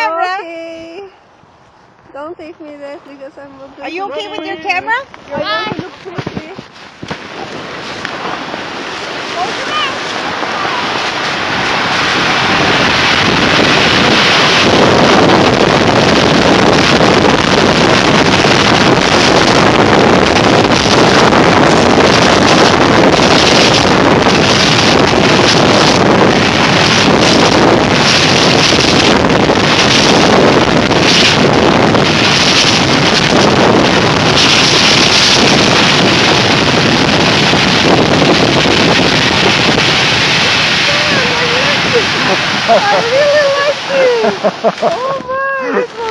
camera. Oh, okay. Don't take me there because I'm not Are you okay with your camera? You're going I really like you. Oh my.